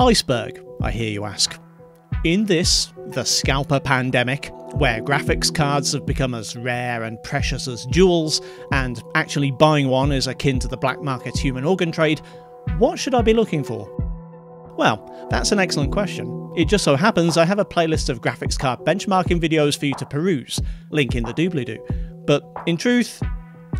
Iceberg, I hear you ask. In this, the scalper pandemic, where graphics cards have become as rare and precious as jewels, and actually buying one is akin to the black market human organ trade, what should I be looking for? Well, that's an excellent question. It just so happens I have a playlist of graphics card benchmarking videos for you to peruse, link in the doobly doo. But in truth,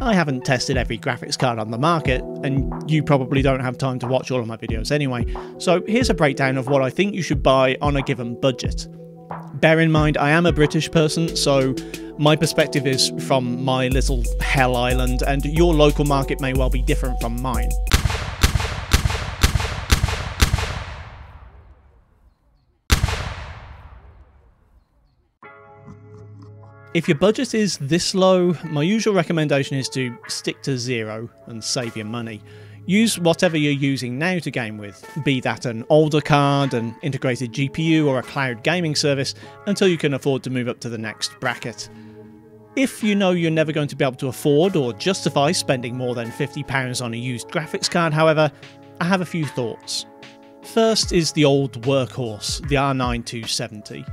I haven't tested every graphics card on the market, and you probably don't have time to watch all of my videos anyway, so here's a breakdown of what I think you should buy on a given budget. Bear in mind, I am a British person, so my perspective is from my little hell island, and your local market may well be different from mine. If your budget is this low, my usual recommendation is to stick to zero and save your money. Use whatever you're using now to game with, be that an older card, an integrated GPU, or a cloud gaming service, until you can afford to move up to the next bracket. If you know you're never going to be able to afford or justify spending more than £50 on a used graphics card, however, I have a few thoughts. First is the old workhorse, the R9 270.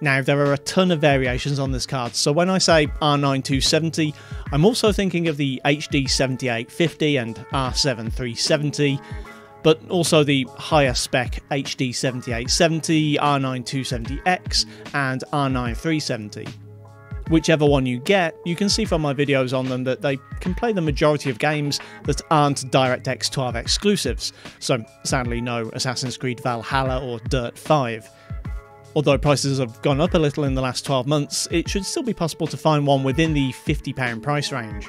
Now, there are a ton of variations on this card, so when I say R9 270, I'm also thinking of the HD 7850 and R7 370, but also the higher spec HD 7870, R9 270X, and R9 370. Whichever one you get, you can see from my videos on them that they can play the majority of games that aren't DirectX 12 exclusives, so sadly no Assassin's Creed Valhalla or Dirt 5. Although prices have gone up a little in the last 12 months, it should still be possible to find one within the £50 price range.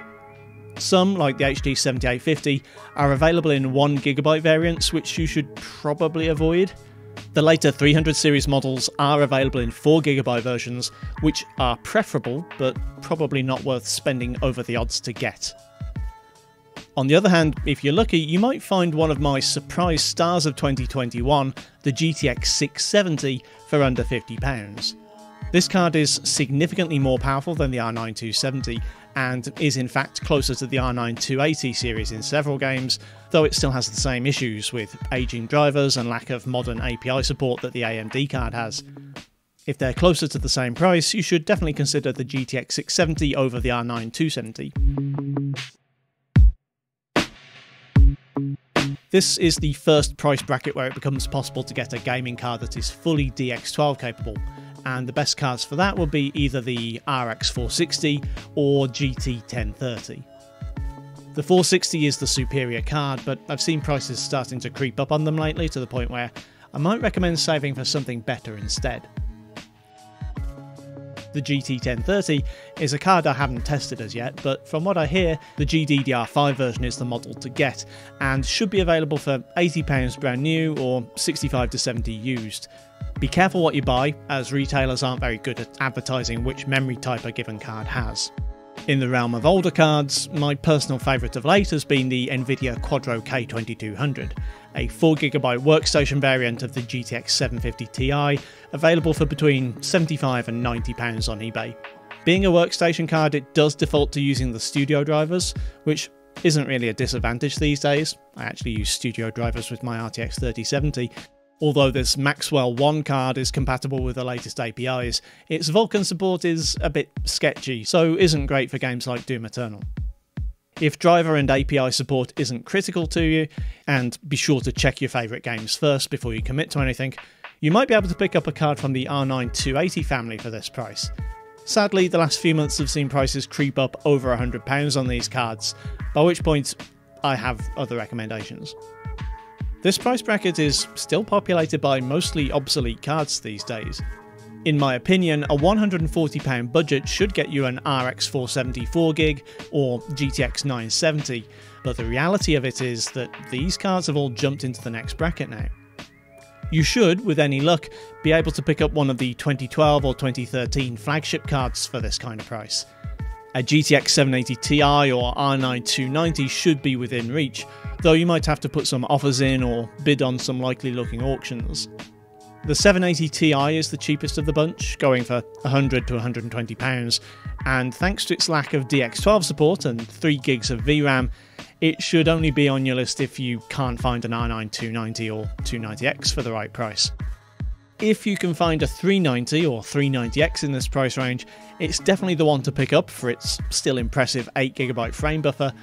Some, like the HD 7850, are available in 1GB variants, which you should probably avoid. The later 300 series models are available in 4GB versions, which are preferable, but probably not worth spending over the odds to get. On the other hand, if you're lucky, you might find one of my surprise stars of 2021, the GTX 670, for under £50. This card is significantly more powerful than the R9 270 and is in fact closer to the R9 280 series in several games, though it still has the same issues with aging drivers and lack of modern API support that the AMD card has. If they're closer to the same price, you should definitely consider the GTX 670 over the R9 270. This is the first price bracket where it becomes possible to get a gaming card that is fully DX12 capable, and the best cards for that will be either the RX 460 or GT 1030. The 460 is the superior card, but I've seen prices starting to creep up on them lately to the point where I might recommend saving for something better instead the GT1030 is a card I haven't tested as yet, but from what I hear, the GDDR5 version is the model to get, and should be available for £80 brand new or 65 to 70 used. Be careful what you buy, as retailers aren't very good at advertising which memory type a given card has. In the realm of older cards, my personal favourite of late has been the Nvidia Quadro K2200, a 4GB workstation variant of the GTX 750 Ti, available for between £75 and £90 on eBay. Being a workstation card, it does default to using the studio drivers, which isn't really a disadvantage these days. I actually use studio drivers with my RTX 3070. Although this Maxwell 1 card is compatible with the latest APIs, its Vulkan support is a bit sketchy, so isn't great for games like Doom Eternal. If driver and API support isn't critical to you, and be sure to check your favourite games first before you commit to anything, you might be able to pick up a card from the R9 280 family for this price. Sadly, the last few months have seen prices creep up over £100 on these cards, by which point I have other recommendations. This price bracket is still populated by mostly obsolete cards these days, in my opinion, a £140 budget should get you an RX 470 4GB or GTX 970, but the reality of it is that these cards have all jumped into the next bracket now. You should, with any luck, be able to pick up one of the 2012 or 2013 flagship cards for this kind of price. A GTX 780 Ti or R9 290 should be within reach, though you might have to put some offers in or bid on some likely looking auctions. The 780 Ti is the cheapest of the bunch, going for 100 to 120 pounds, and thanks to its lack of DX12 support and 3 gigs of VRAM, it should only be on your list if you can't find an R9 290 or 290X for the right price. If you can find a 390 or 390X in this price range, it's definitely the one to pick up for its still impressive 8GB frame buffer,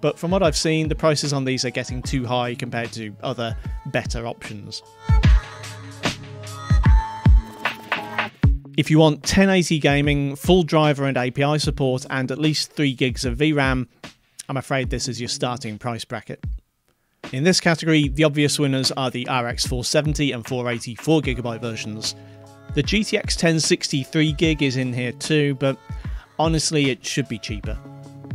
but from what I've seen, the prices on these are getting too high compared to other better options. If you want 1080 gaming, full driver and API support, and at least 3 gigs of VRAM, I'm afraid this is your starting price bracket. In this category, the obvious winners are the RX 470 and 480 4GB versions. The GTX 1060 3GB is in here too, but honestly, it should be cheaper.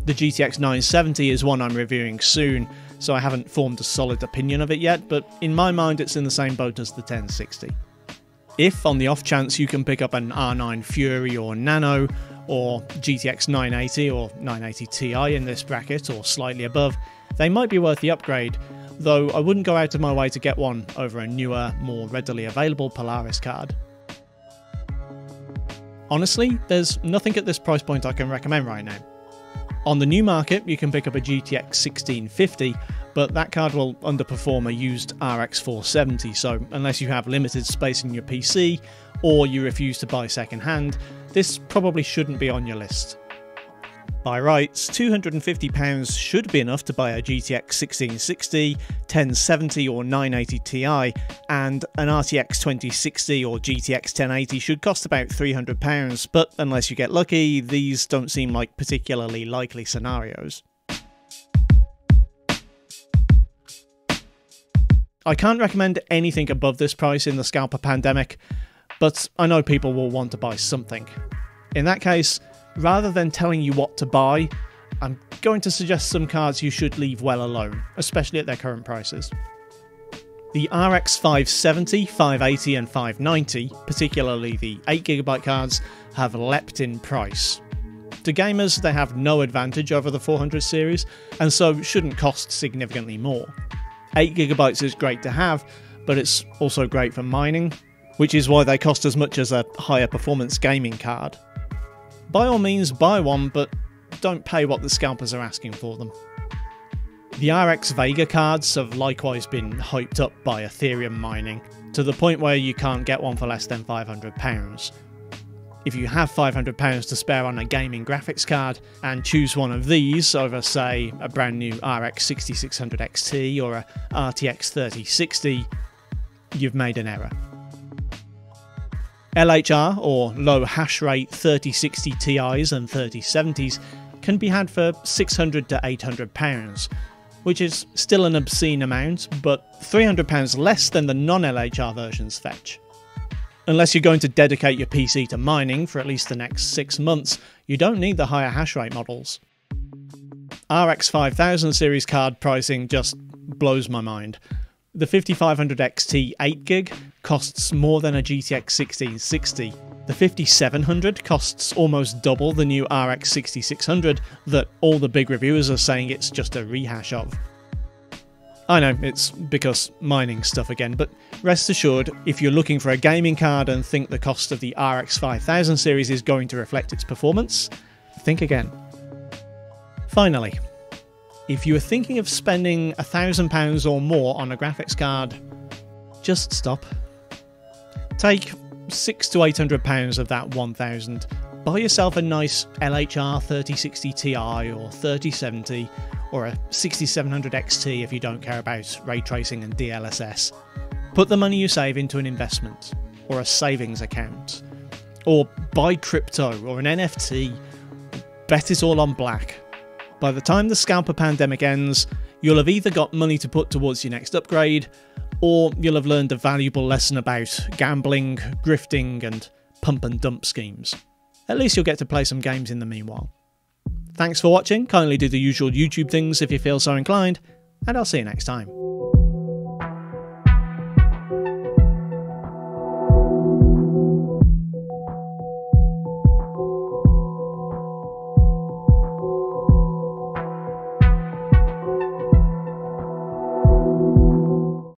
The GTX 970 is one I'm reviewing soon, so I haven't formed a solid opinion of it yet, but in my mind, it's in the same boat as the 1060. If, on the off chance, you can pick up an R9 Fury or Nano, or GTX 980 or 980 Ti in this bracket, or slightly above, they might be worth the upgrade, though I wouldn't go out of my way to get one over a newer, more readily available Polaris card. Honestly, there's nothing at this price point I can recommend right now. On the new market, you can pick up a GTX 1650, but that card will underperform a used RX 470, so unless you have limited space in your PC or you refuse to buy second hand, this probably shouldn't be on your list. By rights, £250 should be enough to buy a GTX 1660, 1070 or 980 Ti, and an RTX 2060 or GTX 1080 should cost about £300, but unless you get lucky, these don't seem like particularly likely scenarios. I can't recommend anything above this price in the scalper pandemic, but I know people will want to buy something. In that case, Rather than telling you what to buy, I'm going to suggest some cards you should leave well alone, especially at their current prices. The RX 570, 580, and 590, particularly the 8GB cards, have leapt in price. To gamers, they have no advantage over the 400 series, and so shouldn't cost significantly more. 8GB is great to have, but it's also great for mining, which is why they cost as much as a higher performance gaming card by all means buy one, but don't pay what the scalpers are asking for them. The RX Vega cards have likewise been hyped up by Ethereum mining, to the point where you can't get one for less than £500. If you have £500 to spare on a gaming graphics card and choose one of these over, say, a brand new RX 6600 XT or a RTX 3060, you've made an error. LHR, or low hash rate 3060 Ti's and 3070s, can be had for 600 to 800 pounds, which is still an obscene amount, but 300 pounds less than the non-LHR versions fetch. Unless you're going to dedicate your PC to mining for at least the next 6 months, you don't need the higher hash rate models. RX 5000 series card pricing just blows my mind. The 5500 XT 8GB costs more than a GTX 1660. The 5700 costs almost double the new RX 6600 that all the big reviewers are saying it's just a rehash of. I know, it's because mining stuff again, but rest assured, if you're looking for a gaming card and think the cost of the RX 5000 series is going to reflect its performance, think again. Finally, if you are thinking of spending a thousand pounds or more on a graphics card, just stop. Take six to eight hundred pounds of that one thousand. Buy yourself a nice LHR 3060 Ti or 3070 or a 6700 XT if you don't care about ray tracing and DLSS. Put the money you save into an investment or a savings account. Or buy crypto or an NFT. Bet it all on black by the time the scalper pandemic ends, you'll have either got money to put towards your next upgrade, or you'll have learned a valuable lesson about gambling, grifting, and pump and dump schemes. At least you'll get to play some games in the meanwhile. Thanks for watching, kindly do the usual YouTube things if you feel so inclined, and I'll see you next time.